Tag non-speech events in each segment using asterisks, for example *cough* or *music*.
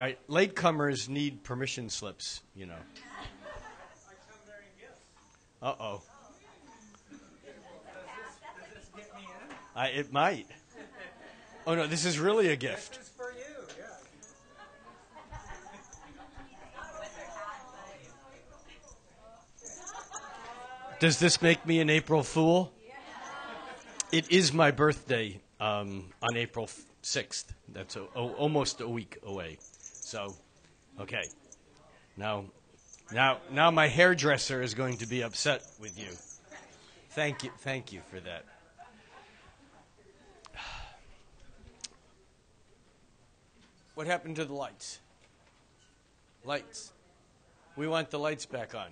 All right, latecomers need permission slips, you know. I come bearing gifts. Uh oh. Does this, get me in? I, it might. Oh no, this is really a This gift. is for you, yeah. Does this make me an April Fool? It is my birthday um, on April 6th. That's a, o- almost a week away. So, okay. Now, now, now my hairdresser is going to be upset with you. Thank you, thank you for that. *sighs* What happened to the lights? Lights. We want the lights back on.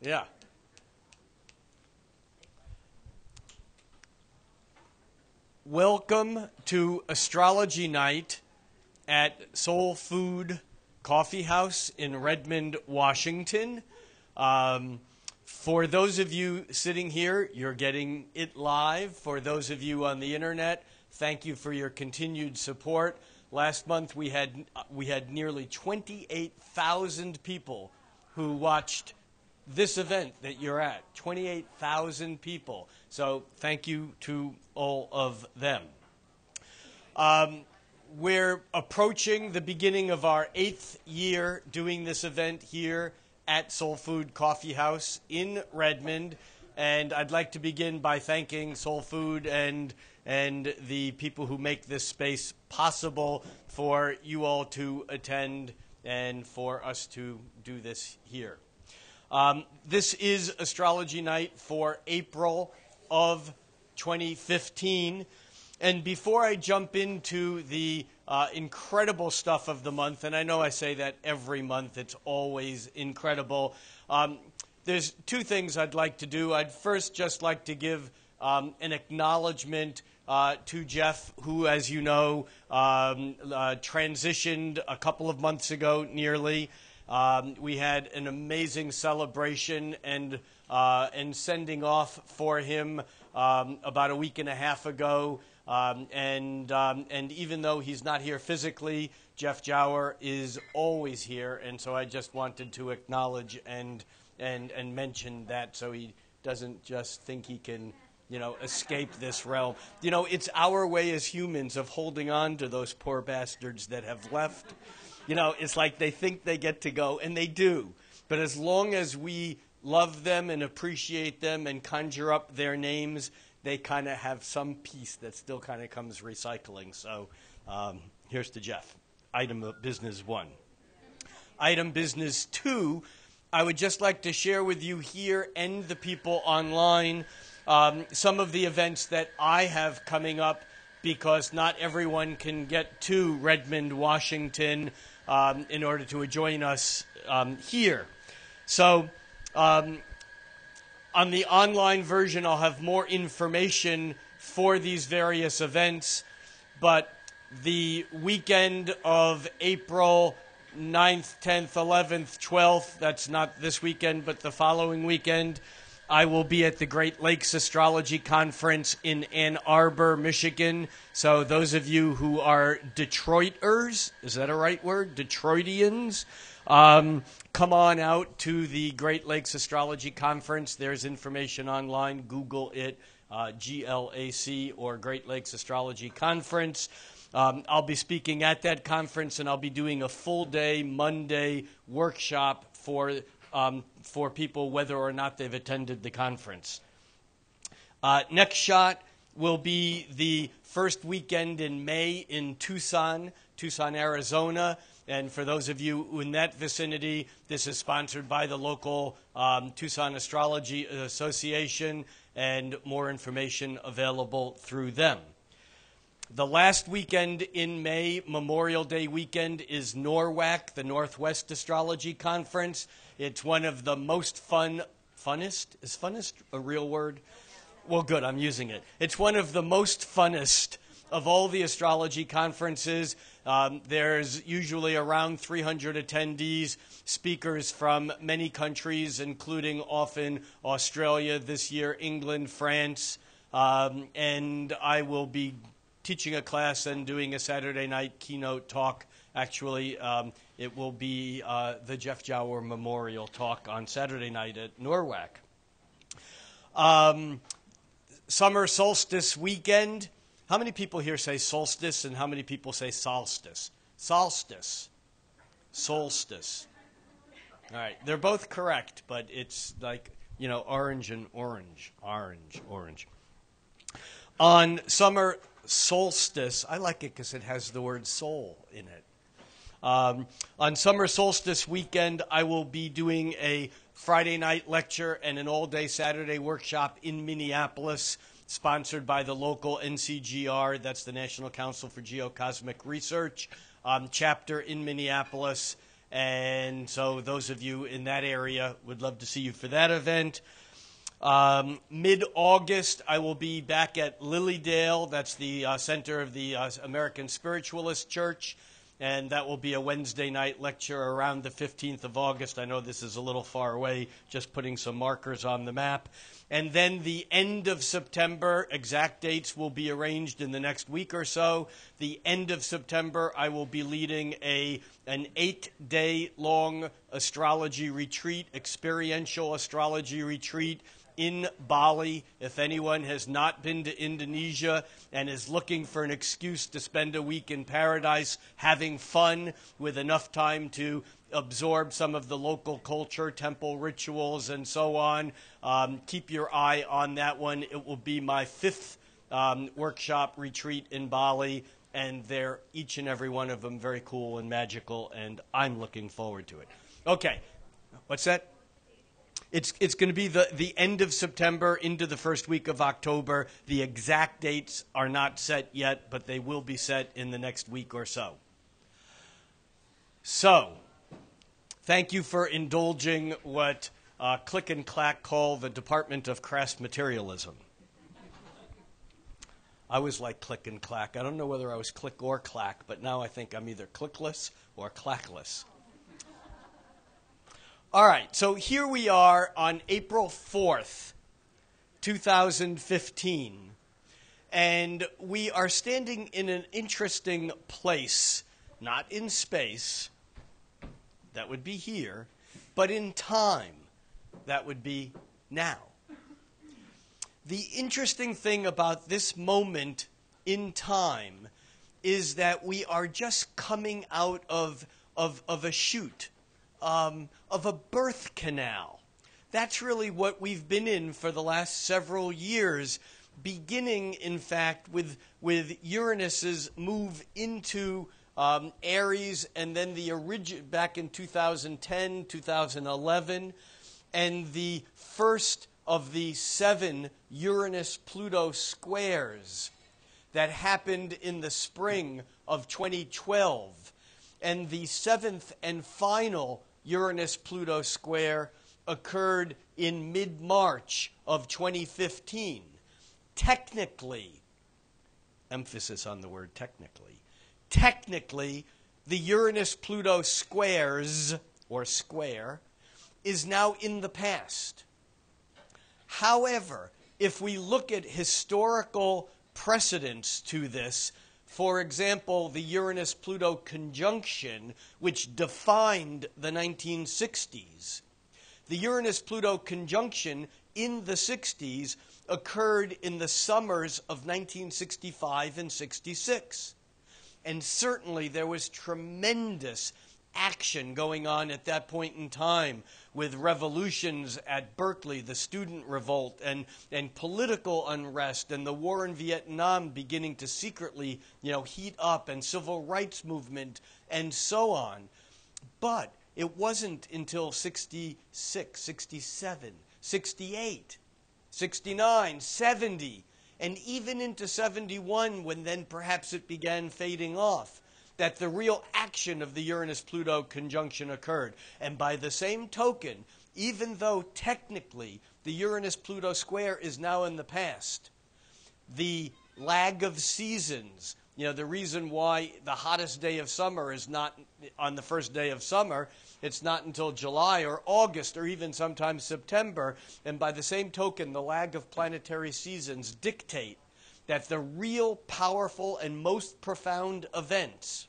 Yeah. Welcome to Astrology Night at Soul Food Coffee House in Redmond, Washington. Um, for those of you sitting here, you're getting it live. For those of you on the internet, thank you for your continued support. Last month we had we had nearly 28,000 people who watched this event that you're at 28,000 people. So thank you to all of them. Um, we're approaching the beginning of our eighth year doing this event here at Soul Food Coffee House in Redmond. And I'd like to begin by thanking Soul Food and, and the people who make this space possible for you all to attend and for us to do this here. Um, this is Astrology Night for April of 2015. And before I jump into the uh, incredible stuff of the month, and I know I say that every month, it's always incredible. Um, there's two things I'd like to do. I'd first just like to give um, an acknowledgement uh, to Jeff, who, as you know, um, uh, transitioned a couple of months ago nearly. Um, we had an amazing celebration and uh, and sending off for him um, about a week and a half ago. Um, and um, and even though he's not here physically, Jeff Jawer is always here, and so I just wanted to acknowledge and and and mention that so he doesn't just think he can you know, escape this realm. You know, it's our way as humans of holding on to those poor bastards that have left. You know, it's like they think they get to go, and they do. But as long as we love them and appreciate them and conjure up their names, they kind of have some piece that still kind of comes recycling. So um, here's to Jeff. Item of business one. Item business two, I would just like to share with you here and the people online um, some of the events that I have coming up because not everyone can get to Redmond, Washington um, in order to join us um, here. So, um, on the online version, I'll have more information for these various events, but the weekend of April 9th, 10th, 11th, 12th, that's not this weekend, but the following weekend, I will be at the Great Lakes Astrology Conference in Ann Arbor, Michigan. So, those of you who are Detroiters, is that a right word? Detroitians, um, come on out to the Great Lakes Astrology Conference. There's information online. Google it, uh, GLAC or Great Lakes Astrology Conference. Um, I'll be speaking at that conference, and I'll be doing a full day Monday workshop for um, for people whether or not they've attended the conference. Uh, next shot will be the first weekend in May in Tucson, Tucson, Arizona. And for those of you in that vicinity, this is sponsored by the local um, Tucson Astrology Association, and more information available through them. The last weekend in May, Memorial Day weekend, is NORWAC, the Northwest Astrology Conference. It's one of the most fun, funnest? Is funnest a real word? Well, good, I'm using it. It's one of the most funnest of all the astrology conferences. Um, there's usually around 300 attendees, speakers from many countries, including often Australia this year, England, France, um, and I will be teaching a class and doing a Saturday night keynote talk Actually, um, it will be uh, the Jeff Jawer Memorial Talk on Saturday night at NORWAC. Um, summer solstice weekend. How many people here say solstice and how many people say solstice? Solstice. Solstice. All right, they're both correct, but it's like, you know, orange and orange. Orange, orange. On summer solstice, I like it because it has the word soul in it. Um, on summer solstice weekend, I will be doing a Friday night lecture and an all day Saturday workshop in Minneapolis, sponsored by the local NCGR, that's the National Council for Geocosmic Research, um, chapter in Minneapolis. And so, those of you in that area would love to see you for that event. Um, Mid August, I will be back at Lily Dale. That's the uh, center of the uh, American Spiritualist Church and that will be a Wednesday night lecture around the 15th of August. I know this is a little far away, just putting some markers on the map. And then the end of September, exact dates will be arranged in the next week or so. The end of September, I will be leading a an eight day long astrology retreat, experiential astrology retreat in Bali. If anyone has not been to Indonesia and is looking for an excuse to spend a week in paradise having fun with enough time to absorb some of the local culture, temple rituals, and so on, um, keep your eye on that one. It will be my fifth um, workshop retreat in Bali. And they're each and every one of them very cool and magical, and I'm looking forward to it. Okay, what's that? It's, it's going to be the, the end of September into the first week of October. The exact dates are not set yet, but they will be set in the next week or so. So, thank you for indulging what uh, Click and Clack call the Department of Crass Materialism. I was like Click and Clack. I don't know whether I was click or clack, but now I think I'm either clickless or clackless. All right, so here we are on April 4th, 2015, and we are standing in an interesting place, not in space, that would be here, but in time, that would be now. The interesting thing about this moment in time is that we are just coming out of, of, of a chute um, of a birth canal. That's really what we've been in for the last several years, beginning, in fact, with, with Uranus's move into um, Aries and then the origin back in 2010, 2011, and the first of the seven Uranus Pluto squares that happened in the spring of 2012. And the seventh and final Uranus Pluto square occurred in mid March of 2015. Technically, emphasis on the word technically, technically, the Uranus Pluto squares, or square, is now in the past. However, if we look at historical precedents to this, for example, the Uranus Pluto conjunction, which defined the 1960s. The Uranus Pluto conjunction in the 60s occurred in the summers of 1965 and 66. And certainly there was tremendous action going on at that point in time with revolutions at Berkeley, the student revolt, and, and political unrest, and the war in Vietnam beginning to secretly you know, heat up, and civil rights movement, and so on. But it wasn't until 66, 67, 68, 69, 70, and even into 71 when then perhaps it began fading off that the real action of the Uranus Pluto conjunction occurred. And by the same token, even though technically the Uranus Pluto square is now in the past, the lag of seasons, you know, the reason why the hottest day of summer is not on the first day of summer, it's not until July or August or even sometimes September. And by the same token, the lag of planetary seasons dictate that the real powerful and most profound events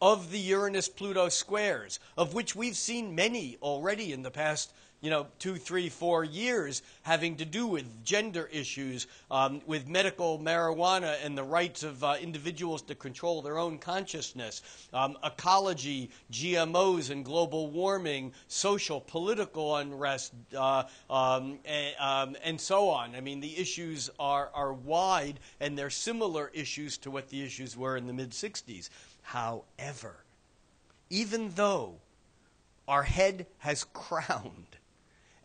of the Uranus Pluto squares, of which we've seen many already in the past you know, two, three, four years having to do with gender issues, um, with medical marijuana and the rights of uh, individuals to control their own consciousness, um, ecology, GMOs and global warming, social, political unrest, uh, um, and, um, and so on. I mean, the issues are, are wide and they're similar issues to what the issues were in the mid 60s. However, even though our head has *laughs* crowned,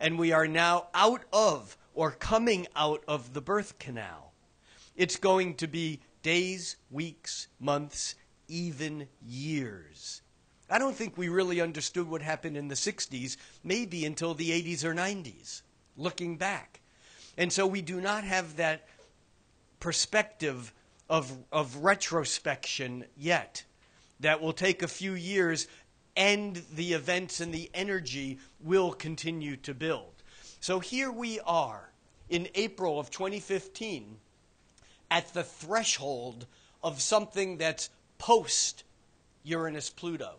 and we are now out of or coming out of the birth canal. It's going to be days, weeks, months, even years. I don't think we really understood what happened in the 60s, maybe until the 80s or 90s, looking back. And so we do not have that perspective of, of retrospection yet. That will take a few years and the events and the energy will continue to build. So here we are in April of 2015 at the threshold of something that's post Uranus Pluto.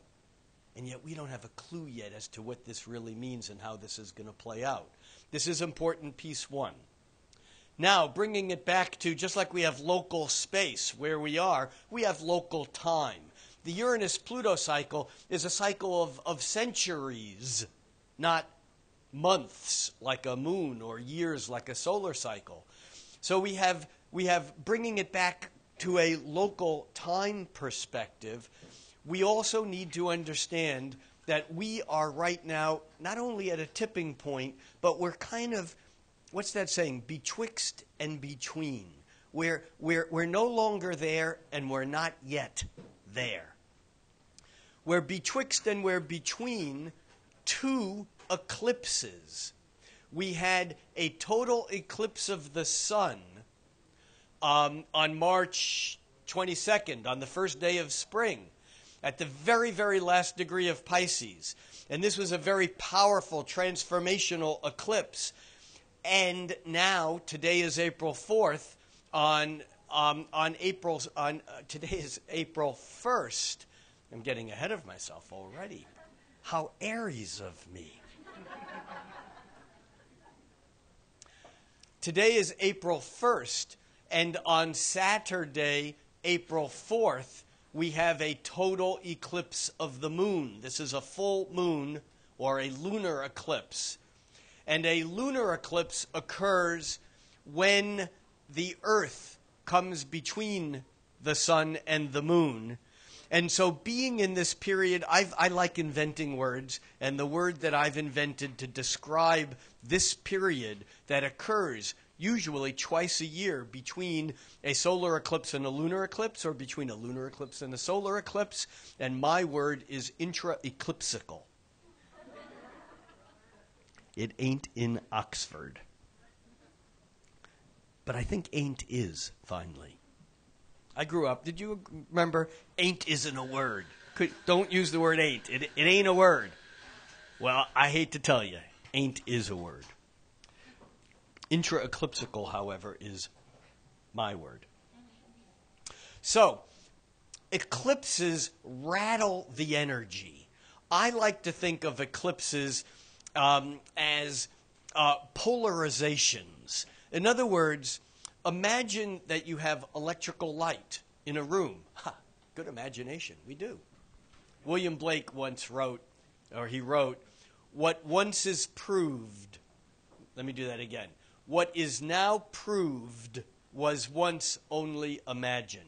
And yet we don't have a clue yet as to what this really means and how this is going to play out. This is important piece one. Now, bringing it back to just like we have local space where we are, we have local time the Uranus Pluto cycle is a cycle of, of centuries, not months like a moon or years like a solar cycle. So we have, we have bringing it back to a local time perspective. We also need to understand that we are right now not only at a tipping point, but we're kind of, what's that saying, betwixt and between. We're, we're, we're no longer there and we're not yet there. We're betwixt and we're between two eclipses. We had a total eclipse of the sun um, on March 22nd, on the first day of spring, at the very, very last degree of Pisces. And this was a very powerful transformational eclipse. And now, today is April 4th. On um, on April on uh, today is April 1st. I'm getting ahead of myself already. How Aries of me. Today is April 1st, and on Saturday, April 4th, we have a total eclipse of the moon. This is a full moon or a lunar eclipse. And a lunar eclipse occurs when the earth comes between the sun and the moon and so, being in this period, I've, i like inventing words, and the word that I've invented to describe this period that occurs usually twice a year between a solar eclipse and a lunar eclipse, or between a lunar eclipse and a solar eclipse, and my word is intra eclipsical. It ain't in Oxford. But I think ain't is, finally. I grew up. Did you remember? Ain't isn't a word. Could, don't use the word ain't. It, it ain't a word. Well, I hate to tell you, ain't is a word. Intra-eclipsical, however, is my word. So, eclipses rattle the energy. I like to think of eclipses um, as uh, polarizations. In other words, Imagine that you have electrical light in a room. Ha, good imagination. We do. William Blake once wrote, or he wrote, What once is proved, let me do that again. What is now proved was once only imagined.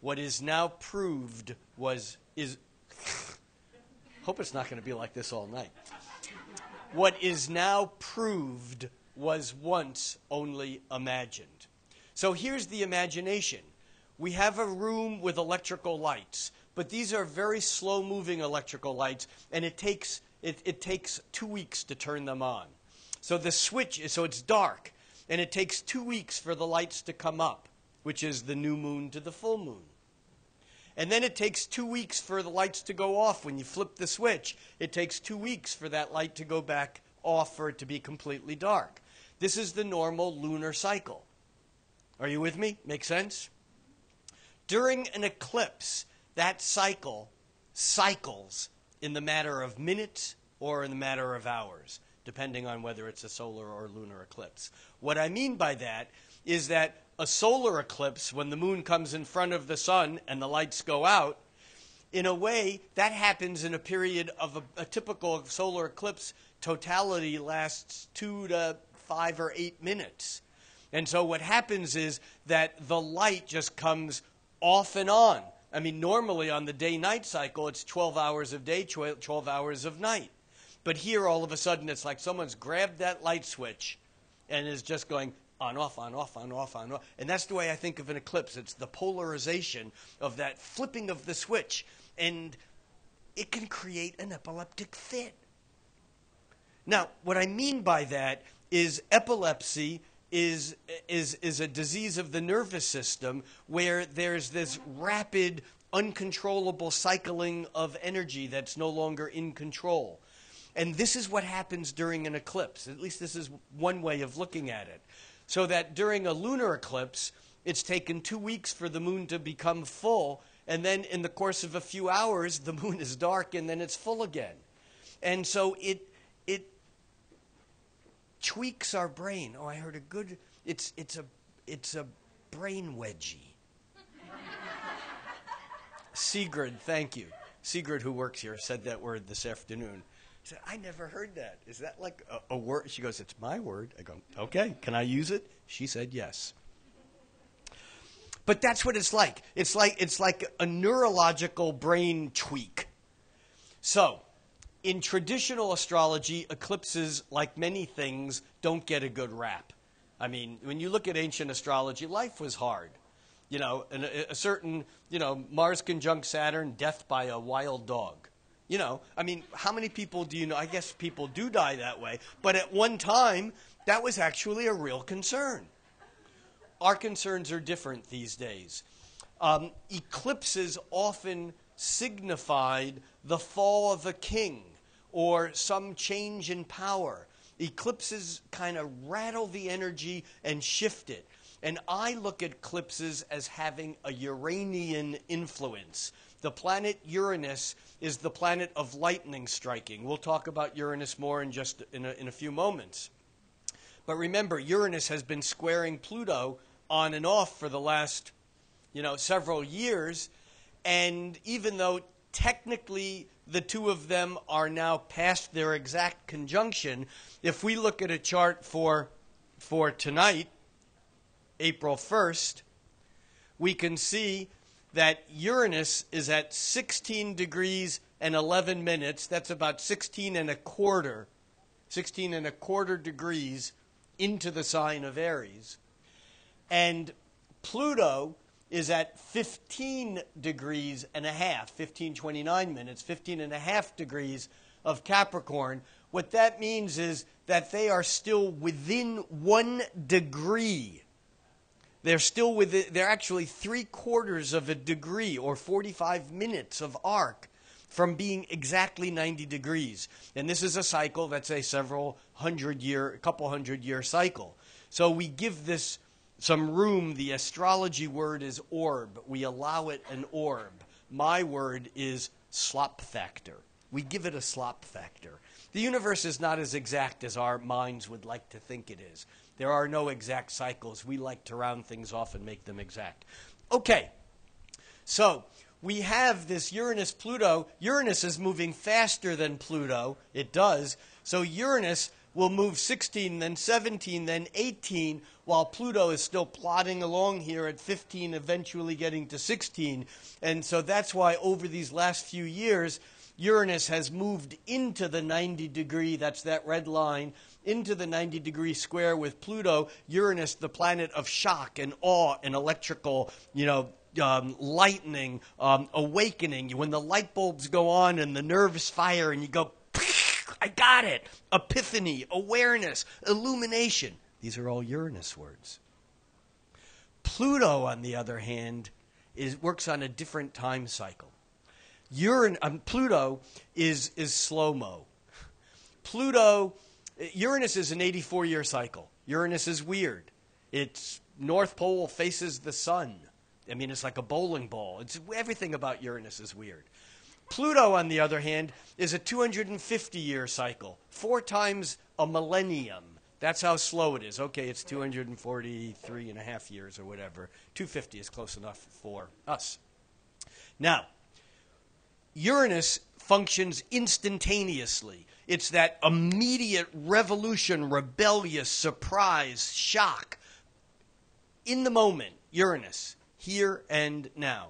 What is now proved was, is, *laughs* hope it's not going to be like this all night. What is now proved was once only imagined. So here's the imagination. We have a room with electrical lights, but these are very slow moving electrical lights, and it takes, it, it takes two weeks to turn them on. So the switch, is, so it's dark, and it takes two weeks for the lights to come up, which is the new moon to the full moon. And then it takes two weeks for the lights to go off. When you flip the switch, it takes two weeks for that light to go back off for it to be completely dark. This is the normal lunar cycle. Are you with me? Make sense? During an eclipse, that cycle cycles in the matter of minutes or in the matter of hours, depending on whether it's a solar or lunar eclipse. What I mean by that is that a solar eclipse, when the moon comes in front of the sun and the lights go out, in a way, that happens in a period of a, a typical solar eclipse totality lasts two to five or eight minutes. And so what happens is that the light just comes off and on. I mean, normally on the day night cycle, it's 12 hours of day, 12 hours of night. But here, all of a sudden, it's like someone's grabbed that light switch and is just going on, off, on, off, on, off, on, off. And that's the way I think of an eclipse. It's the polarization of that flipping of the switch. And it can create an epileptic fit. Now, what I mean by that is epilepsy is, is, is a disease of the nervous system where there's this rapid, uncontrollable cycling of energy that's no longer in control. And this is what happens during an eclipse. At least this is one way of looking at it. So that during a lunar eclipse, it's taken two weeks for the moon to become full, and then in the course of a few hours, the *laughs* moon is dark and then it's full again. And so it, it tweaks our brain. Oh, I heard a good, it's, it's, a, it's a brain wedgie. *laughs* Sigrid, thank you. Sigrid, who works here, said that word this afternoon. I said, I never heard that. Is that like a, a word? She goes, It's my word. I go, Okay, can I use it? She said, Yes. But that's what it's like. It's like it's like a neurological brain tweak. So, in traditional astrology, eclipses, like many things, don't get a good rap. I mean, when you look at ancient astrology, life was hard. You know, a, a certain, you know, Mars conjunct Saturn, death by a wild dog. You know, I mean, how many people do you know? I guess people do die that way. But at one time, that was actually a real concern. Our concerns are different these days. Um, eclipses often signified the fall of a king or some change in power. Eclipses kind of rattle the energy and shift it. And I look at eclipses as having a Uranian influence. The planet Uranus is the planet of lightning striking. We'll talk about Uranus more in just in a, in a few moments. But remember, Uranus has been squaring Pluto on and off for the last, you know, several years. And even though technically the two of them are now past their exact conjunction, if we look at a chart for, for tonight, April 1st, we can see that Uranus is at 16 degrees and 11 minutes. That's about 16 and a quarter, 16 and a quarter degrees into the sign of Aries. And Pluto is at 15 degrees and a half, 1529 minutes, 15 and a half degrees of Capricorn. What that means is that they are still within one degree they're still within, they're actually three quarters of a degree or 45 minutes of arc from being exactly 90 degrees. And this is a cycle that's a several hundred year, couple hundred year cycle. So we give this some room. The astrology word is orb. We allow it an orb. My word is slop factor. We give it a slop factor. The universe is not as exact as our minds would like to think it is. There are no exact cycles. We like to round things off and make them exact. Okay, so we have this Uranus Pluto. Uranus is moving faster than Pluto. It does. So Uranus will move 16, then 17, then 18, while Pluto is still plodding along here at 15, eventually getting to 16. And so that's why over these last few years, Uranus has moved into the 90 degree, that's that red line, into the 90 degree square with Pluto, Uranus, the planet of shock and awe and electrical, you know, um, lightning, um, awakening. When the light bulbs go on and the nerves fire and you go, I got it. Epiphany, awareness, illumination. These are all Uranus words. Pluto, on the other hand, is, works on a different time cycle. Uran, um, Pluto is, is slow mo. Pluto Uranus is an 84 year cycle. Uranus is weird. Its north pole faces the sun. I mean, it's like a bowling ball. It's everything about Uranus is weird. Pluto, on the other hand, is a 250 year cycle, four times a millennium. That's how slow it is. Okay, it's 243 and a half years or whatever. 250 is close enough for us. Now, Uranus functions instantaneously. It's that immediate revolution, rebellious surprise, shock. In the moment, Uranus, here and now.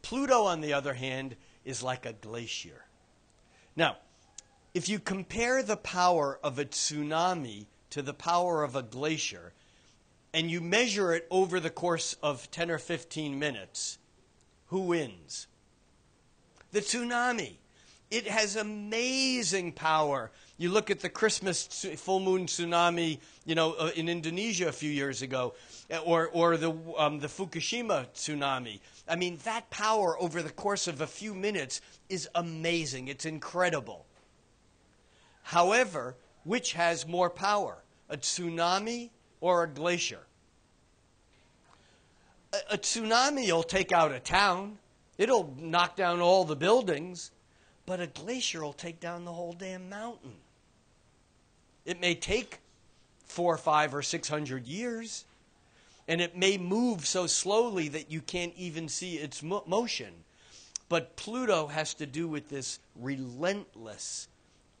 Pluto, on the other hand, is like a glacier. Now, if you compare the power of a tsunami to the power of a glacier, and you measure it over the course of 10 or 15 minutes, who wins? The tsunami. It has amazing power. You look at the Christmas full moon tsunami, you know, uh, in Indonesia a few years ago, uh, or, or the, um, the Fukushima tsunami. I mean, that power over the course of a few minutes is amazing. It's incredible. However, which has more power, a tsunami or a glacier? A, a tsunami will take out a town, it'll knock down all the buildings, but a glacier will take down the whole damn mountain. It may take four, five, or six hundred years, and it may move so slowly that you can't even see its mo- motion. But Pluto has to do with this relentless,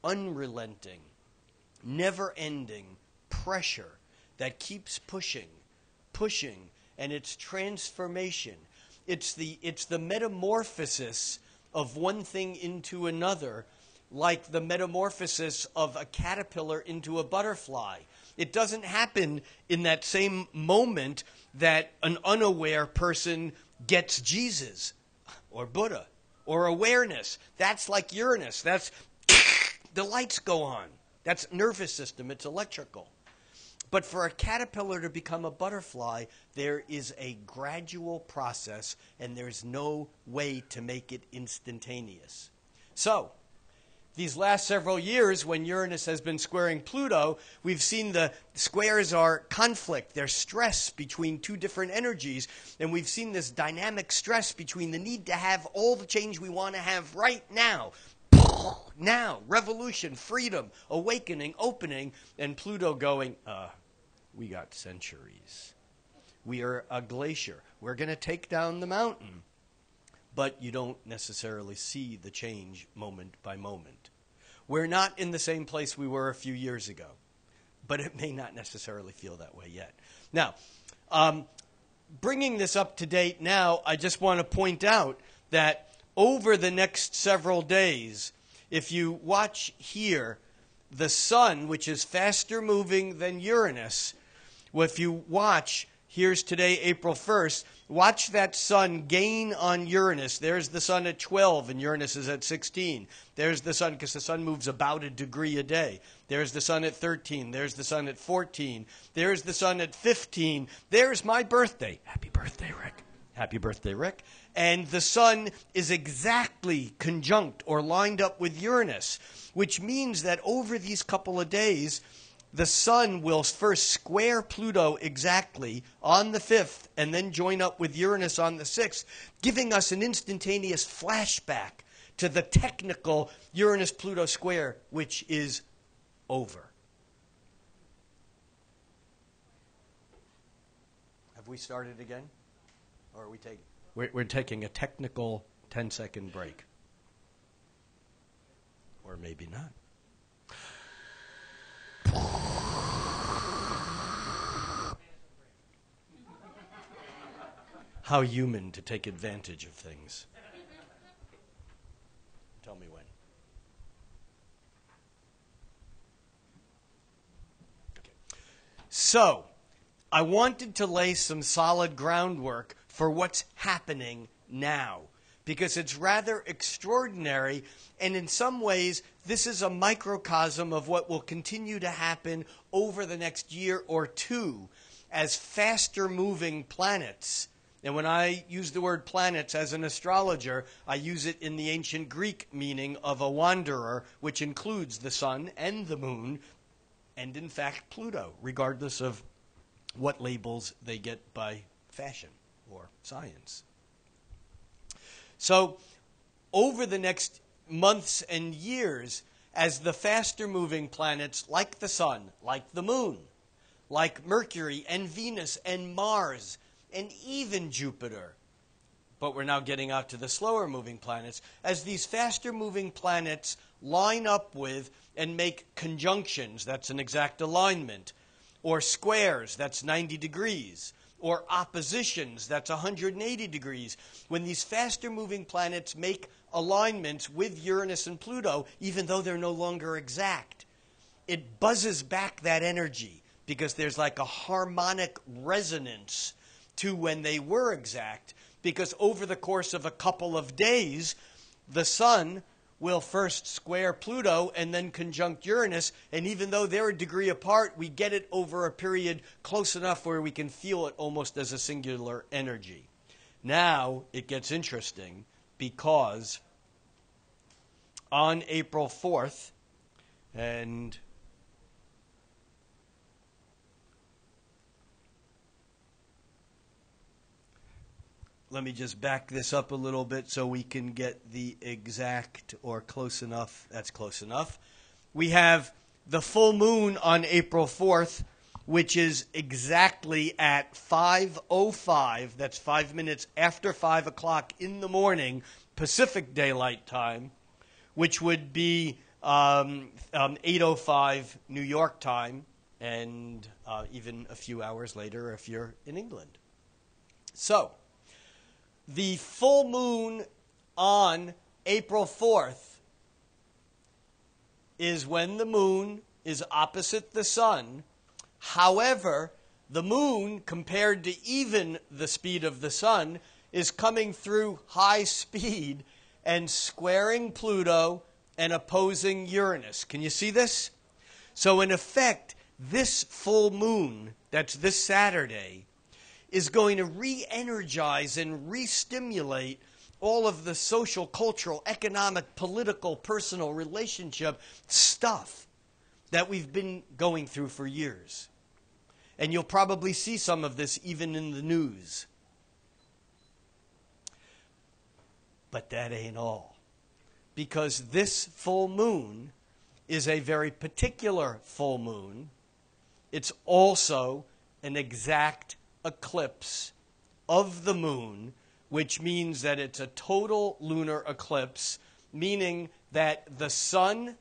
unrelenting, never ending pressure that keeps pushing, pushing, and its transformation. It's the, it's the metamorphosis of one thing into another, like the metamorphosis of a caterpillar into a butterfly. It doesn't happen in that same moment that an unaware person gets Jesus or Buddha or awareness. That's like Uranus. That's *laughs* the lights go on. That's nervous system. It's electrical. But for a caterpillar to become a butterfly, there is a gradual process and there's no way to make it instantaneous. So, these last several years, when Uranus has been squaring Pluto, we've seen the squares are conflict, they're stress between two different energies, and we've seen this dynamic stress between the need to have all the change we want to have right now. *laughs* Now, revolution, freedom, awakening, opening, and Pluto going, uh, we got centuries. We are a glacier. We're going to take down the mountain. But you don't necessarily see the change moment by moment. We're not in the same place we were a few years ago, but it may not necessarily feel that way yet. Now, um, bringing this up to date now, I just want to point out that over the next several days, if you watch here, the sun, which is faster moving than Uranus, well, if you watch, here's today, April 1st, watch that sun gain on Uranus. There's the sun at 12, and Uranus is at 16. There's the sun, because the sun moves about a degree a day. There's the sun at 13. There's the sun at 14. There's the sun at 15. There's my birthday. Happy birthday, Rick. Happy birthday, Rick. And the sun is exactly conjunct or lined up with Uranus, which means that over these couple of days, the sun will first square Pluto exactly on the 5th and then join up with Uranus on the 6th, giving us an instantaneous flashback to the technical Uranus Pluto square, which is over. Have we started again? Or are we taking? We're, we're taking a technical 10 second break. Or maybe not. How human to take advantage of things. Tell me when. Okay. So, I wanted to lay some solid groundwork for what's happening now because it's rather extraordinary. And in some ways, this is a microcosm of what will continue to happen over the next year or two as faster moving planets. And when I use the word planets as an astrologer, I use it in the ancient Greek meaning of a wanderer, which includes the sun and the moon, and in fact Pluto, regardless of what labels they get by fashion or science. So, over the next months and years, as the faster moving planets like the Sun, like the Moon, like Mercury and Venus and Mars, and even Jupiter, but we're now getting out to the slower moving planets, as these faster moving planets line up with and make conjunctions, that's an exact alignment, or squares, that's 90 degrees, or oppositions, that's 180 degrees. When these faster moving planets make alignments with Uranus and Pluto, even though they're no longer exact, it buzzes back that energy because there's like a harmonic resonance to when they were exact. Because over the course of a couple of days, the sun will first square Pluto and then conjunct Uranus. And even though they're a degree apart, we get it over a period close enough where we can feel it almost as a singular energy. Now it gets interesting because on April 4th, and let me just back this up a little bit so we can get the exact or close enough. That's close enough. We have the full moon on April 4th, which is exactly at 5.05. That's five minutes after 5 o'clock in the morning, Pacific Daylight Time, which would be um, um, 8.05 New York time, and uh, even a few hours later if you're in England. So, the full moon on April 4th is when the moon is opposite the sun. However, the moon, compared to even the speed of the sun, is coming through high speed and squaring Pluto and opposing Uranus. Can you see this? So, in effect, this full moon, that's this Saturday, is going to re energize and re stimulate all of the social, cultural, economic, political, personal relationship stuff that we've been going through for years. And you'll probably see some of this even in the news. But that ain't all. Because this full moon is a very particular full moon. It's also an exact eclipse of the moon, which means that it's a total lunar eclipse, meaning that the sun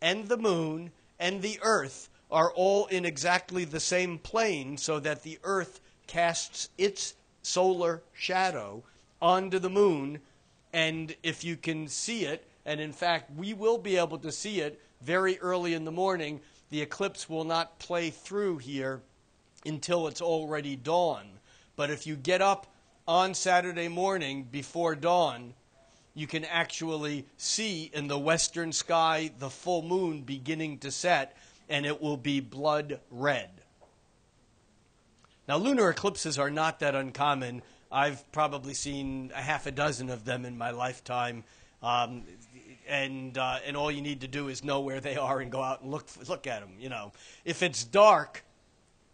and the moon and the earth are all in exactly the same plane, so that the earth casts its solar shadow onto the moon. And if you can see it, and in fact, we will be able to see it very early in the morning, the eclipse will not play through here until it's already dawn. But if you get up on Saturday morning before dawn, you can actually see in the western sky the full moon beginning to set, and it will be blood red. Now, lunar eclipses are not that uncommon. I've probably seen a half a dozen of them in my lifetime. Um, and uh, and all you need to do is know where they are and go out and look look at them. You know, if it's dark,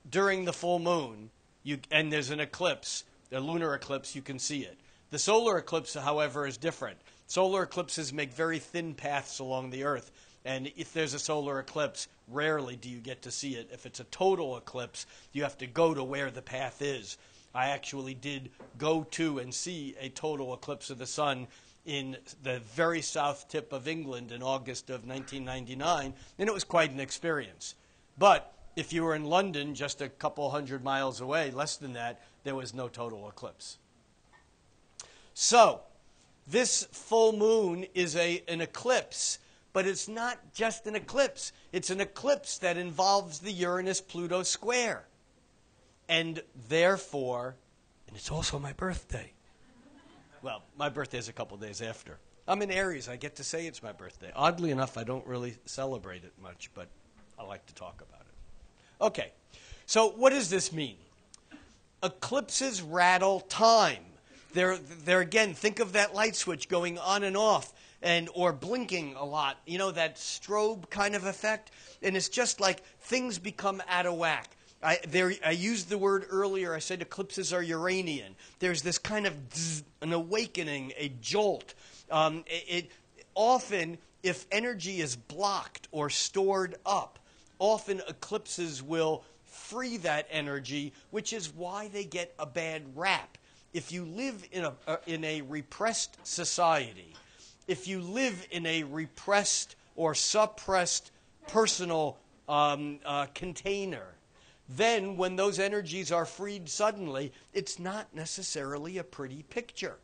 during the full moon, you, and there's an eclipse, a lunar eclipse, you can see it. The solar eclipse, however, is different. Solar eclipses make very thin paths along the Earth, and if there's a solar eclipse, rarely do you get to see it. If it's a total eclipse, you have to go to where the path is. I actually did go to and see a total eclipse of the sun in the very south tip of England in August of 1999, and it was quite an experience. But if you were in London, just a couple hundred miles away, less than that, there was no total eclipse. So, this full moon is a, an eclipse, but it's not just an eclipse. It's an eclipse that involves the Uranus Pluto square. And therefore, and it's also my birthday. Well, my birthday is a couple days after. I'm in Aries. I get to say it's my birthday. Oddly enough, I don't really celebrate it much, but I like to talk about it. Okay, so what does this mean? Eclipses rattle time. They're, they're again, think of that light switch going on and off and or blinking a lot. You know, that strobe kind of effect. And it's just like things become out of whack. I, there, I used the word earlier. I said eclipses are Uranian. There's this kind of an awakening, a jolt. Um, it, it often, if energy is blocked or stored up, often eclipses will free that energy, which is why they get a bad rap. If you live in a, uh, in a repressed society, if you live in a repressed or suppressed personal um, uh, container, then when those energies are freed suddenly, it's not necessarily a pretty picture.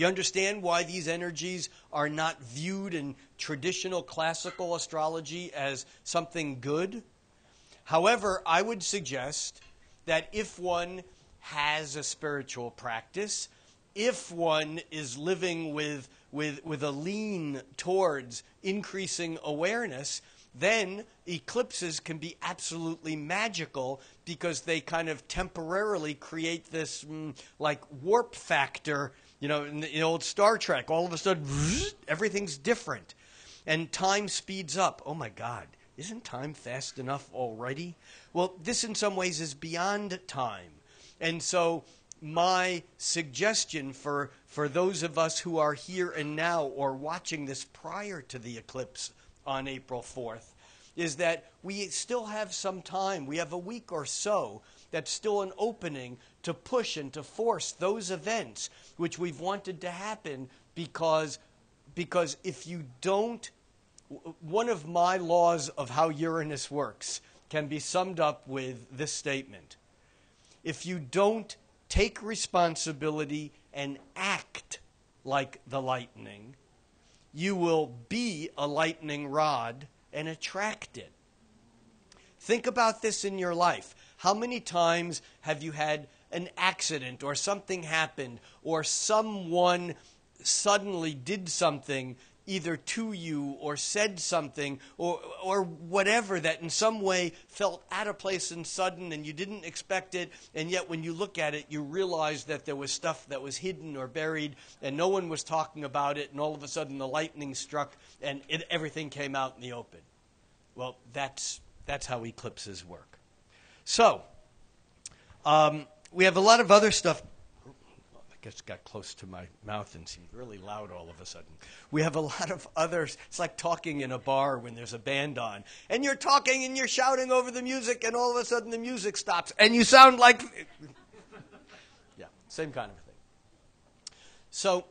You understand why these energies are not viewed in traditional classical astrology as something good? However, I would suggest that if one has a spiritual practice, if one is living with, with, with a lean towards increasing awareness, then eclipses can be absolutely magical because they kind of temporarily create this mm, like warp factor. You know, in the, old Star Trek, all of a sudden *laughs* everything's different, and time speeds up. Oh my God, isn't time fast enough already? Well, this in some ways is beyond time, and so my suggestion for for those of us who are here and now or watching this prior to the eclipse on April 4th is that we still have some time. We have a week or so that's still an opening to push and to force those events which we've wanted to happen because because if you don't one of my laws of how Uranus works can be summed up with this statement. If you don't take responsibility and act like the lightning, you will be a lightning rod and attract it. Think about this in your life. How many times have you had an accident or something happened or someone suddenly did something either to you or said something or, or whatever that in some way felt out of place and sudden and you didn't expect it, and yet when you look at it, you realize that there was stuff that was hidden or buried and no one was talking about it, and all of a sudden the lightning struck and it, everything came out in the open. Well, that's, that's how eclipses work. So, um, we have a lot of other stuff I guess got close to my mouth and seemed really loud all of a sudden. We have a lot of others. It's like talking in a bar when there's a band on. And you're talking and you're shouting over the music, and all of a sudden the music stops, and you sound like. yeah, same kind of thing. So,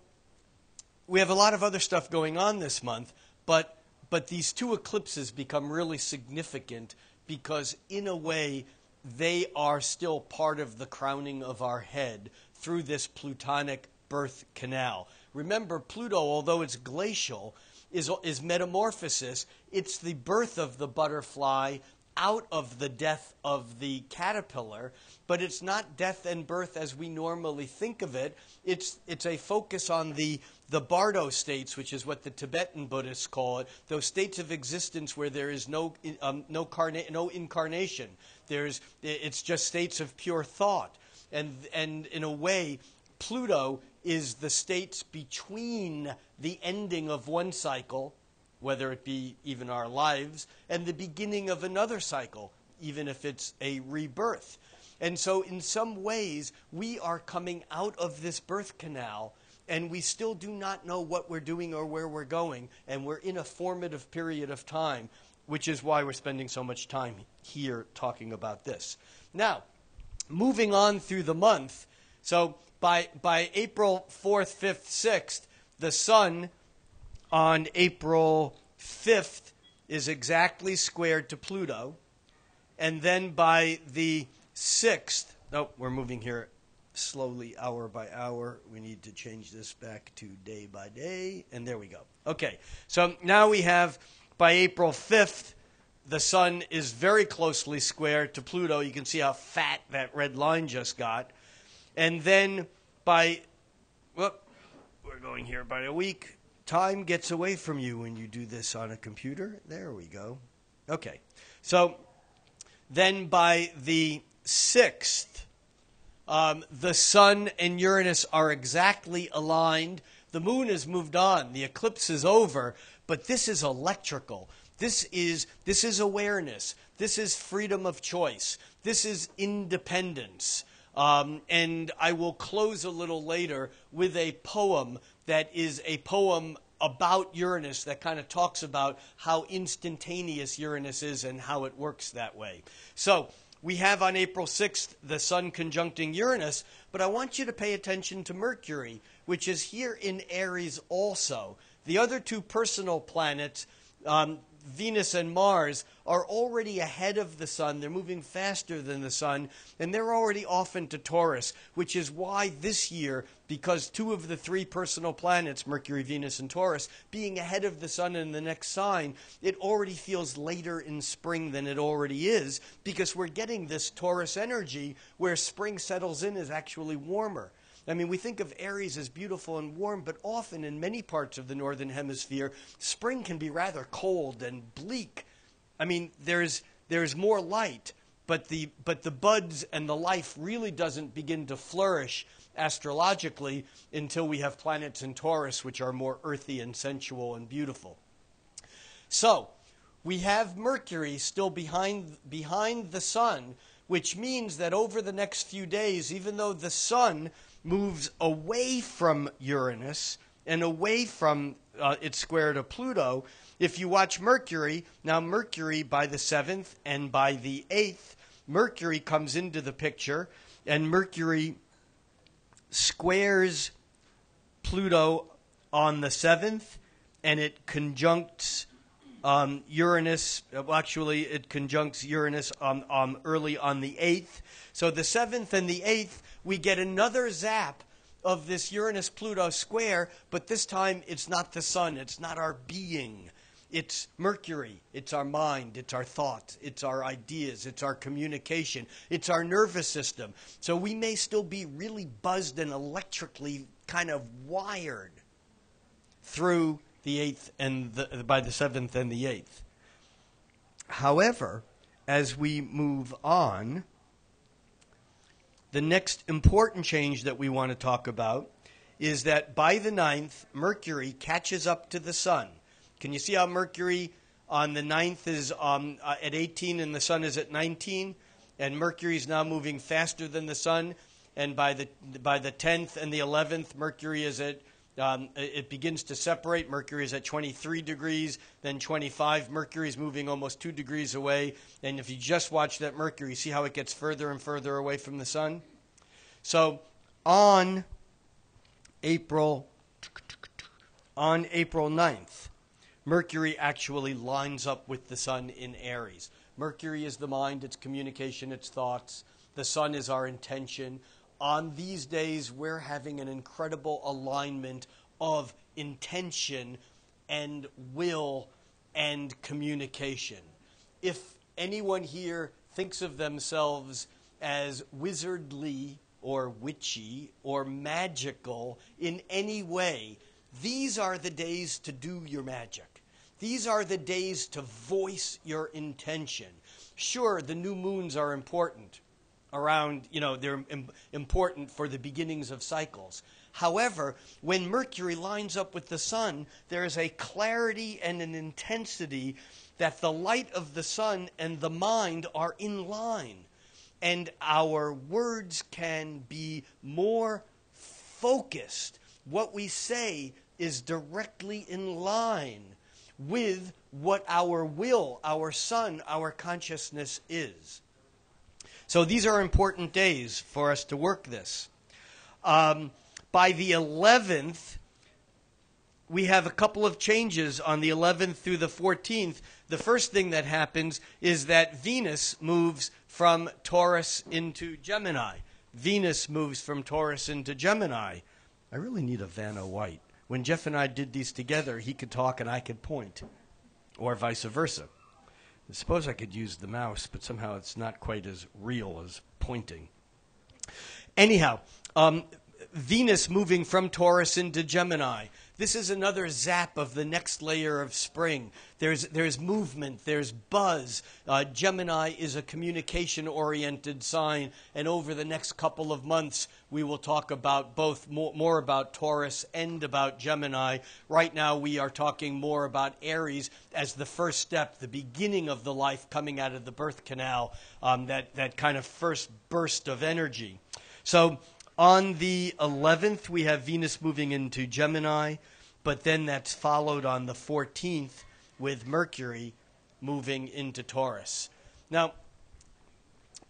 we have a lot of other stuff going on this month, but, but these two eclipses become really significant because, in a way, they are still part of the crowning of our head through this plutonic birth canal. Remember, Pluto, although it's glacial, is, is metamorphosis. It's the birth of the butterfly out of the death of the caterpillar, but it's not death and birth as we normally think of it. It's, it's a focus on the, the Bardo states, which is what the Tibetan Buddhists call it, those states of existence where there is no, um, no, carna- no incarnation. There's, it's just states of pure thought and, and in a way, Pluto is the states between the ending of one cycle, whether it be even our lives, and the beginning of another cycle, even if it's a rebirth. And so, in some ways, we are coming out of this birth canal, and we still do not know what we're doing or where we're going, and we're in a formative period of time, which is why we're spending so much time here talking about this. Now, moving on through the month, so by, by April 4th, 5th, 6th, the sun on April 5th is exactly squared to Pluto. And then by the 6th, oh, we're moving here slowly, hour by hour. We need to change this back to day by day. And there we go. Okay, so now we have by April 5th, the sun is very closely square to Pluto. You can see how fat that red line just got. And then by, whoop, we're going here by a week. Time gets away from you when you do this on a computer. There we go. Okay. So then by the 6th, um, the sun and Uranus are exactly aligned. The moon has moved on. The eclipse is over. But this is electrical This is, this is awareness. This is freedom of choice. This is independence. Um, and I will close a little later with a poem that is a poem about Uranus that kind of talks about how instantaneous Uranus is and how it works that way. So, we have on April 6th the Sun conjuncting Uranus, but I want you to pay attention to Mercury, which is here in Aries also. The other two personal planets, um, Venus and Mars are already ahead of the sun. They're moving faster than the sun, and they're already off into Taurus, which is why this year, because two of the three personal planets, Mercury, Venus, and Taurus, being ahead of the sun in the next sign, it already feels later in spring than it already is, because we're getting this Taurus energy where spring settles in is actually warmer. I mean, we think of Aries as beautiful and warm, but often in many parts of the northern hemisphere, spring can be rather cold and bleak. I mean, there's there's more light, but the but the buds and the life really doesn't begin to flourish astrologically until we have planets in Taurus, which are more earthy and sensual and beautiful. So, we have Mercury still behind behind the sun, which means that over the next few days, even though the sun moves away from Uranus and away from uh, its square to Pluto. If you watch Mercury, now Mercury by the 7th and by the 8th, Mercury comes into the picture, and Mercury squares Pluto on the 7th, and it conjuncts um, Uranus. Actually, it conjuncts Uranus on, on early on the 8th. So the 7th and the 8th we get another zap of this Uranus Pluto square, but this time it's not the sun, it's not our being. It's Mercury, it's our mind, it's our thoughts, it's our ideas, it's our communication, it's our nervous system. So we may still be really buzzed and electrically kind of wired through the 8th and the, by the 7th and the 8th. However, as we move on, the next important change that we want to talk about is that by the 9th, Mercury catches up to the Sun. Can you see how Mercury on the 9th is um, uh, at 18 and the Sun is at 19? And Mercury is now moving faster than the Sun. And by the, by the 10th and the 11th, Mercury is at um, it begins to separate. Mercury is at 23 degrees, then 25. Mercury is moving almost two degrees away. And if you just watch that Mercury, see how it gets further and further away from the sun? So on April on April 9th, Mercury actually lines up with the sun in Aries. Mercury is the mind, its communication, its thoughts. The sun is our intention on these days, we're having an incredible alignment of intention and will and communication. If anyone here thinks of themselves as wizardly or witchy or magical in any way, these are the days to do your magic. These are the days to voice your intention. Sure, the new moons are important around, you know, they're Im- important for the beginnings of cycles. However, when Mercury lines up with the sun, there is a clarity and an intensity that the light of the sun and the mind are in line. And our words can be more focused. What we say is directly in line with what our will, our sun, our consciousness is. So these are important days for us to work this. Um, by the 11th, we have a couple of changes on the 11th through the 14th. The first thing that happens is that Venus moves from Taurus into Gemini. Venus moves from Taurus into Gemini. I really need a Vanna White. When Jeff and I did these together, he could talk and I could point, or vice versa. I suppose I could use the mouse, but somehow it's not quite as real as pointing. Anyhow, um, Venus moving from Taurus into Gemini. This is another zap of the next layer of spring. There's, there's movement, there's buzz. Uh, Gemini is a communication oriented sign, and over the next couple of months, we will talk about both more, more about Taurus and about Gemini. Right now, we are talking more about Aries as the first step, the beginning of the life coming out of the birth canal, um, that, that kind of first burst of energy. So, on the 11th, we have Venus moving into Gemini, but then that's followed on the 14th with Mercury moving into Taurus. Now,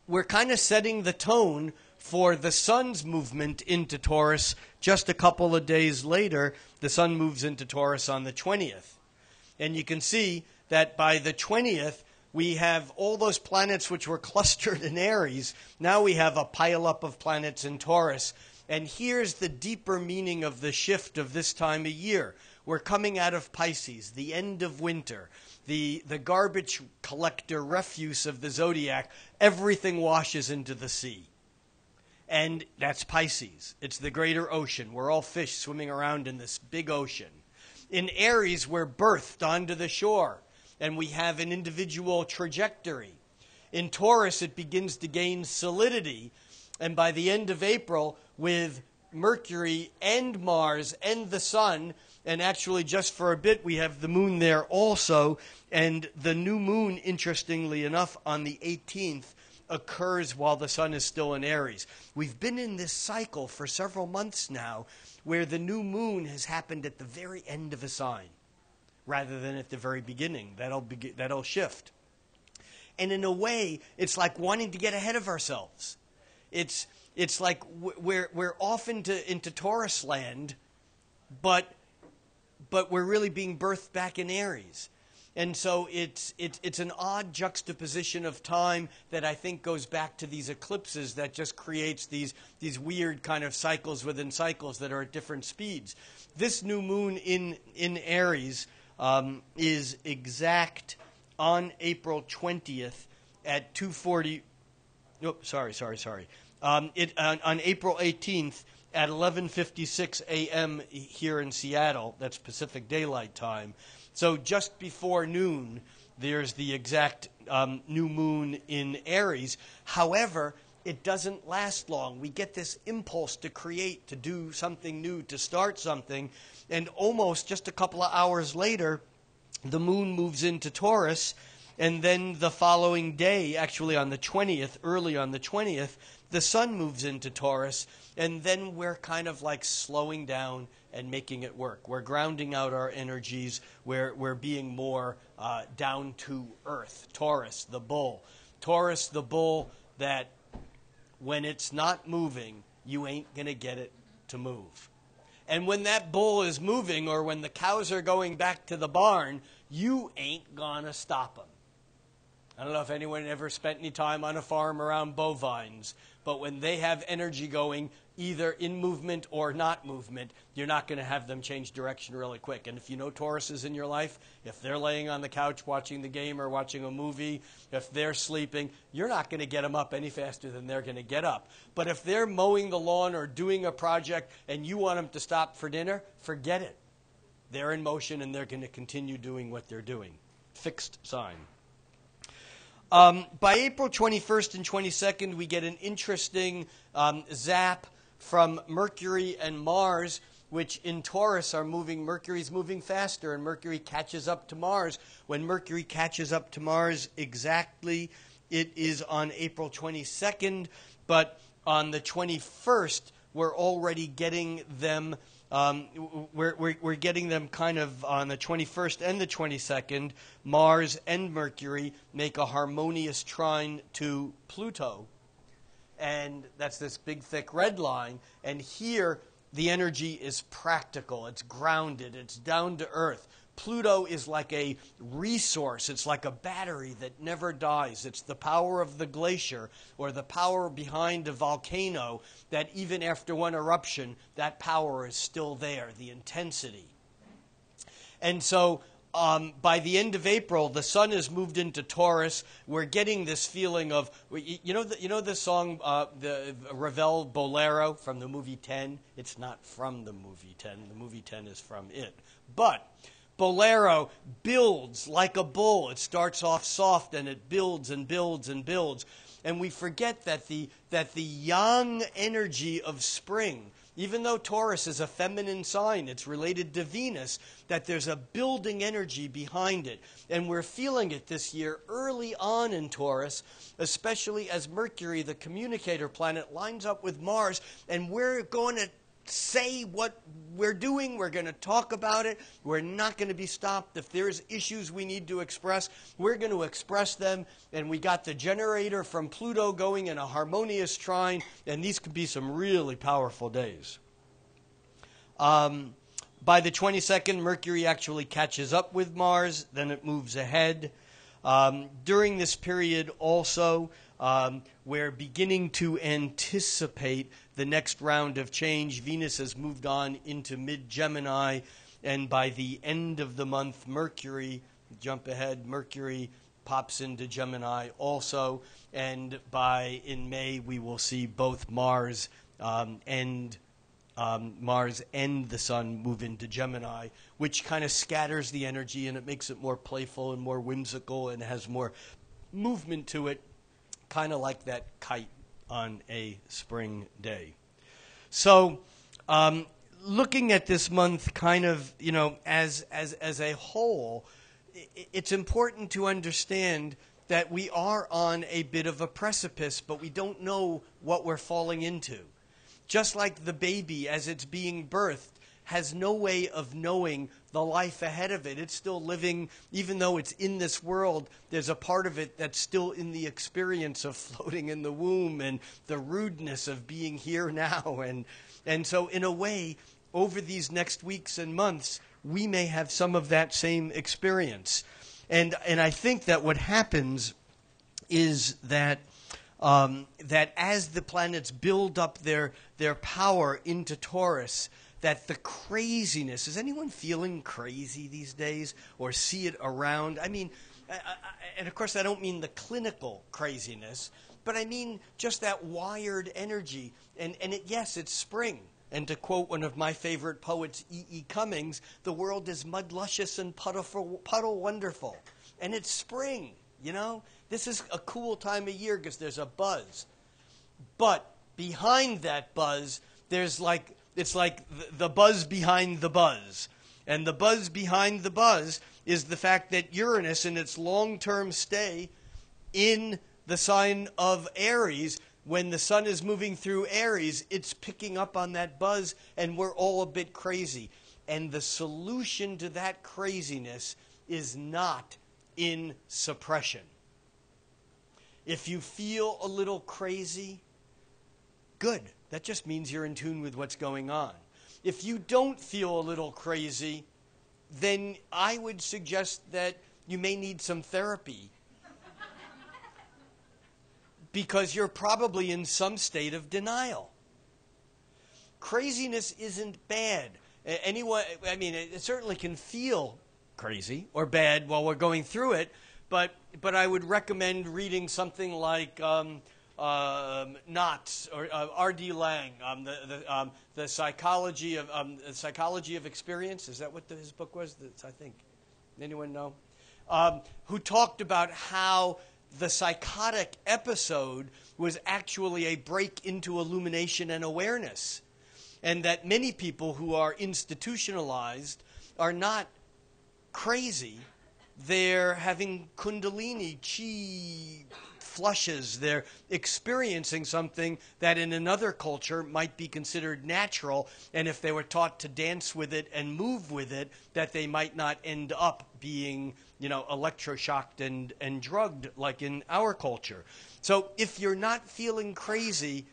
we're kind of setting the tone for the sun's movement into Taurus just a couple of days later. The sun moves into Taurus on the 20th. And you can see that by the 20th, we have all those planets which were clustered in Aries. Now we have a pileup of planets in Taurus. And here's the deeper meaning of the shift of this time of year. We're coming out of Pisces, the end of winter, the, the garbage collector refuse of the zodiac. Everything washes into the sea. And that's Pisces. It's the greater ocean. We're all fish swimming around in this big ocean. In Aries, we're birthed onto the shore and we have an individual trajectory. In Taurus, it begins to gain solidity, and by the end of April, with Mercury and Mars and the Sun, and actually just for a bit, we have the moon there also, and the new moon, interestingly enough, on the 18th occurs while the sun is still in Aries. We've been in this cycle for several months now where the new moon has happened at the very end of a sign rather than at the very beginning. That'll, be, that'll shift. And in a way, it's like wanting to get ahead of ourselves. It's, it's like we're, we're off into, into Taurus land, but, but we're really being birthed back in Aries. And so it's, it's, it's an odd juxtaposition of time that I think goes back to these eclipses that just creates these, these weird kind of cycles within cycles that are at different speeds. This new moon in, in Aries um, is exact on April 20th at 2:40. Nope, sorry, sorry, sorry. Um, it on, on, April 18th at 11:56 a.m. here in Seattle. That's Pacific Daylight Time. So just before noon, there's the exact um, new moon in Aries. However, it doesn't last long. We get this impulse to create, to do something new, to start something, and almost just a couple of hours later, the moon moves into Taurus. And then the following day, actually on the 20th, early on the 20th, the sun moves into Taurus. And then we're kind of like slowing down and making it work. We're grounding out our energies. We're, we're being more uh, down to earth. Taurus, the bull. Taurus, the bull, that when it's not moving, you ain't going to get it to move. And when that bull is moving or when the cows are going back to the barn, you ain't going to stop them. I don't know if anyone ever spent any time on a farm around bovines, but when they have energy going, either in movement or not movement, you're not going to have them change direction really quick. And if you know Tauruses in your life, if they're laying on the couch watching the game or watching a movie, if they're sleeping, you're not going to get them up any faster than they're going to get up. But if they're mowing the lawn or doing a project and you want them to stop for dinner, forget it. They're in motion and they're going to continue doing what they're doing. Fixed sign. Um, by April 21st and 22nd, we get an interesting um, zap from Mercury and Mars, which in Taurus are moving. Mercury's moving faster, and Mercury catches up to Mars. When Mercury catches up to Mars exactly, it is on April 22nd, but on the 21st, we're already getting them um, we're, we're, we're getting them kind of on the 21st and the 22nd. Mars and Mercury make a harmonious trine to Pluto. And that's this big, thick red line. And here, the energy is practical, it's grounded, it's down to earth. Pluto is like a resource. It's like a battery that never dies. It's the power of the glacier or the power behind a volcano that even after one eruption, that power is still there, the intensity. And so um, by the end of April, the sun has moved into Taurus. We're getting this feeling of you know the, you know the song uh, the Ravel Bolero from the movie Ten. It's not from the movie Ten. The movie Ten is from it, but. Bolero builds like a bull. It starts off soft and it builds and builds and builds. And we forget that the, that the young energy of spring, even though Taurus is a feminine sign, it's related to Venus, that there's a building energy behind it. And we're feeling it this year early on in Taurus, especially as Mercury, the communicator planet, lines up with Mars. And we're going to say what we're doing. We're going to talk about it. We're not going to be stopped. If there's issues we need to express, we're going to express them. And we got the generator from Pluto going in a harmonious trine, and these could be some really powerful days. Um, by the 22nd, Mercury actually catches up with Mars, then it moves ahead. Um, during this period, also, um, we're beginning to anticipate the next round of change. Venus has moved on into mid Gemini, and by the end of the month, Mercury, jump ahead, Mercury pops into Gemini also, and by in May, we will see both Mars um, and um, Mars and the Sun move into Gemini, which kind of scatters the energy and it makes it more playful and more whimsical and has more movement to it, kind of like that kite on a spring day. So, um, looking at this month kind of, you know, as, as, as a whole, it's important to understand that we are on a bit of a precipice, but we don't know what we're falling into. Just like the baby, as it's being birthed, has no way of knowing the life ahead of it. It's still living, even though it's in this world, there's a part of it that's still in the experience of floating in the womb and the rudeness of being here *laughs* now. And, and so, in a way, over these next weeks and months, we may have some of that same experience. And, and I think that what happens is that um, that as the planets build up their, their power into Taurus, that the craziness is anyone feeling crazy these days or see it around? I mean, I, I, and of course, I don't mean the clinical craziness, but I mean just that wired energy. And, and it, yes, it's spring. And to quote one of my favorite poets, E. E. Cummings, the world is mud luscious and puddle, puddle wonderful. And it's spring, you know? This is a cool time of year because there's a buzz. But behind that buzz, there's like it's like the buzz behind the buzz. And the buzz behind the buzz is the fact that Uranus, in its long term stay in the sign of Aries, when the sun is moving through Aries, it's picking up on that buzz, and we're all a bit crazy. And the solution to that craziness is not in suppression. If you feel a little crazy, good. That just means you're in tune with what's going on. If you don't feel a little crazy, then I would suggest that you may need some therapy. because you're probably in some state of denial. Craziness isn't bad. Anyone, I mean, it certainly can feel crazy or bad while we're going through it, but, but I would recommend reading something like um, um, Knox or uh, R.D. Laing, um, the, the, um, the, psychology of, um, the psychology of experience. Is that what the, his book was? That's, I think. Anyone know? Um, who talked about how the psychotic episode was actually a break into illumination and awareness. And that many people who are institutionalized are not crazy, they're having kundalini, chi flushes. They're experiencing something that in another culture might be considered natural, and if they were taught to dance with it and move with it, that they might not end up being, you know, electroshocked and, and drugged like in our culture. So if you're not feeling crazy,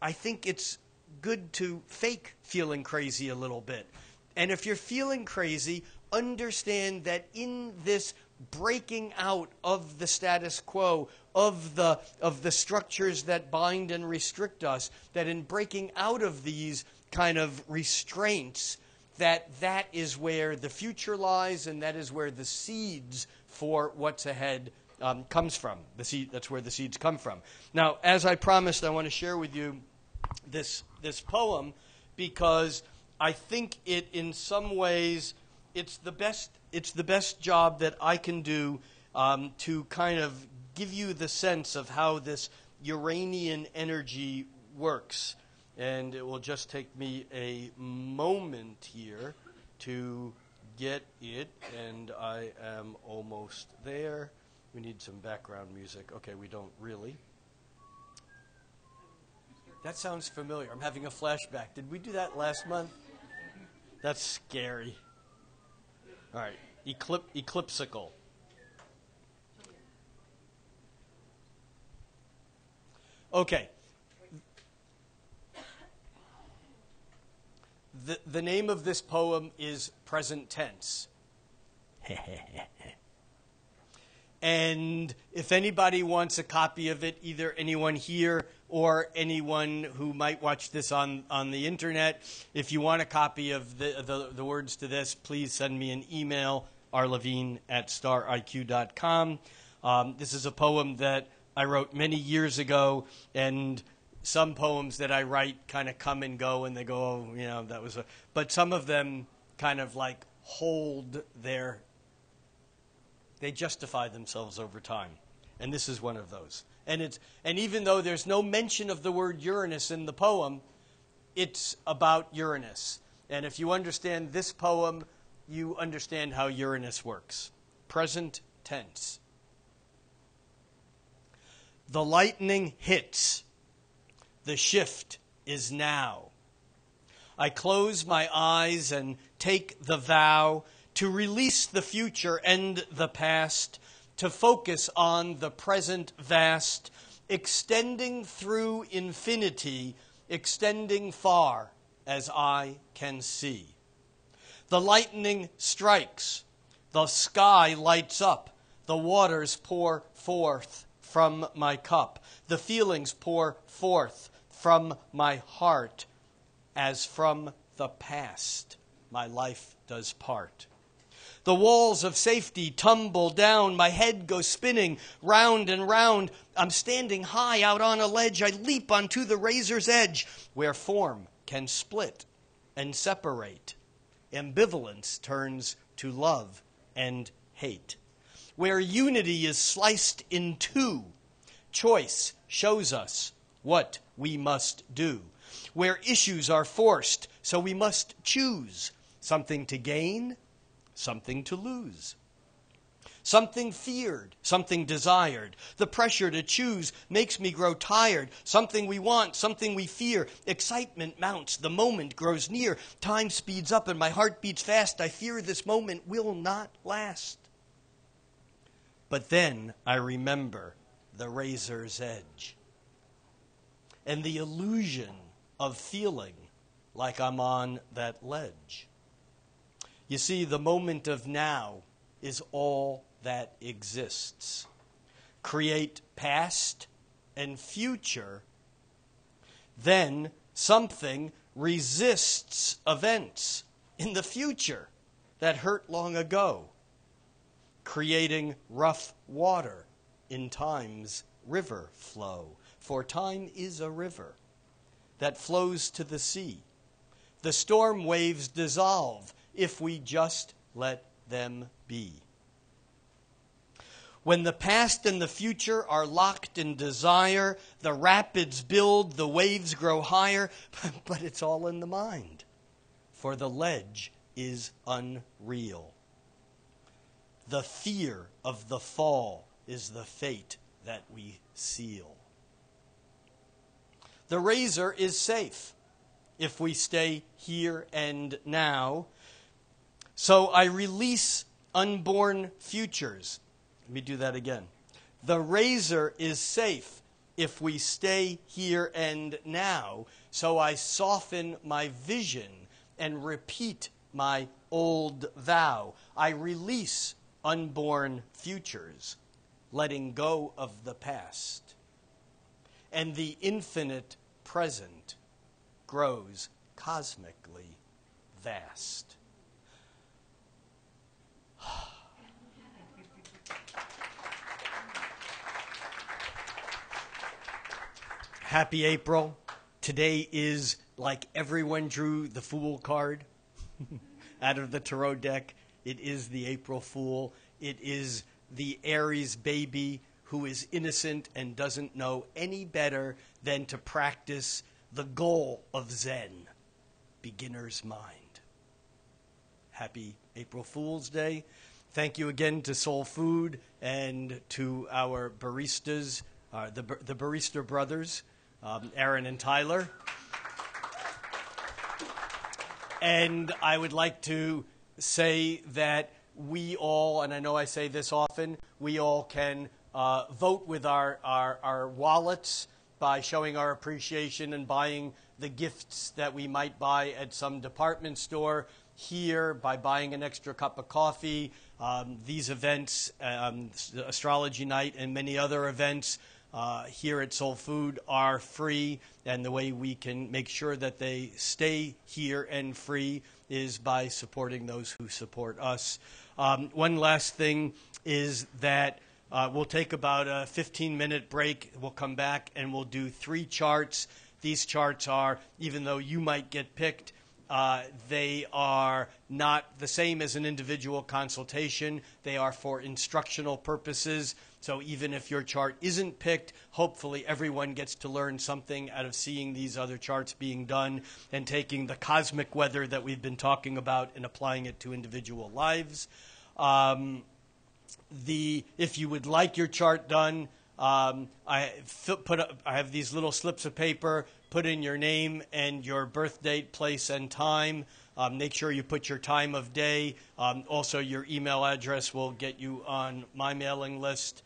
I think it's good to fake feeling crazy a little bit. And if you're feeling crazy, understand that in this breaking out of the status quo, of the, of the structures that bind and restrict us, that in breaking out of these kind of restraints, that that is where the future lies and that is where the seeds for what's ahead um, comes from. The seed, that's where the seeds come from. Now, as I promised, I want to share with you this, this poem because I think it, in some ways, it's the best, it's the best job that I can do um, to kind of give you the sense of how this Uranian energy works. And it will just take me a moment here to get it, and I am almost there. We need some background music. Okay, we don't really. That sounds familiar. I'm having a flashback. Did we do that last month? That's scary. All right, Eclip- Eclipsical. Okay. The, the name of this poem is present tense. *laughs* and if anybody wants a copy of it, either anyone here or anyone who might watch this on, on the internet, if you want a copy of the, the, the words to this, please send me an email, rlevine at stariq.com. Um, this is a poem that I wrote many years ago, and some poems that I write kind of come and go, and they go, oh, you know, that was a. But some of them kind of like hold their. They justify themselves over time, and this is one of those. And it's and even though there's no mention of the word Uranus in the poem, it's about Uranus. And if you understand this poem, you understand how Uranus works. Present tense. The lightning hits. The shift is now. I close my eyes and take the vow to release the future and the past, to focus on the present vast, extending through infinity, extending far as I can see. The lightning strikes, the sky lights up, the waters pour forth from my cup. The feelings pour forth from my heart as from the past my life does part. The walls of safety tumble down. My head goes spinning round and round. I'm standing high out on a ledge. I leap onto the razor's edge where form can split and separate. Ambivalence turns to love and hate where unity is sliced in two. Choice shows us what we must do. Where issues are forced, so we must choose something to gain, something to lose. Something feared, something desired. The pressure to choose makes me grow tired. Something we want, something we fear. Excitement mounts, the moment grows near. Time speeds up and my heart beats fast. I fear this moment will not last. But then I remember the razor's edge and the illusion of feeling like I'm on that ledge. You see, the moment of now is all that exists. Create past and future, then something resists events in the future that hurt long ago creating rough water in time's river flow. For time is a river that flows to the sea. The storm waves dissolve if we just let them be. When the past and the future are locked in desire, the rapids build, the waves grow higher, *laughs* but it's all in the mind, for the ledge is unreal. The fear of the fall is the fate that we seal. The razor is safe if we stay here and now. So I release unborn futures. Let me do that again. The razor is safe if we stay here and now. So I soften my vision and repeat my old vow. I release unborn futures, letting go of the past. And the infinite present grows cosmically vast. Happy April. Today is like everyone drew the Fool card *laughs* out of the tarot deck. It is the April Fool. It is the Aries baby who is innocent and doesn't know any better than to practice the goal of Zen, beginner's mind. Happy April Fool's Day. Thank you again to Soul Food and to our baristas, uh, the, the barista brothers, um, Aaron and Tyler. And I would like to say that we all, and I know I say this often, we all can uh, vote with our, our, our wallets by showing our appreciation and buying the gifts that we might buy at some department store here by buying an extra cup of coffee. Um, these events, um, Astrology Night, and many other events uh, here at Soul Food are free, and the way we can make sure that they stay here and free is by supporting those who support us. Um, one last thing is that uh, we'll take about a 15 minute break. We'll come back and we'll do three charts. These charts are, even though you might get picked, uh, they are not the same as an individual consultation. They are for instructional purposes. So even if your chart isn't picked, hopefully everyone gets to learn something out of seeing these other charts being done and taking the cosmic weather that we've been talking about and applying it to individual lives. Um, the if you would like your chart done, um, I put up, I have these little slips of paper. Put in your name and your birth date, place, and time. Um, make sure you put your time of day. Um, also, your email address will get you on my mailing list.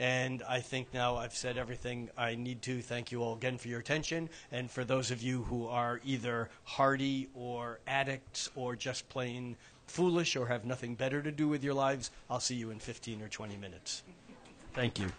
And I think now I've said everything I need to. Thank you all again for your attention. And for those of you who are either hardy or addicts or just plain foolish or have nothing better to do with your lives, I'll see you in 15 or 20 minutes. Thank you.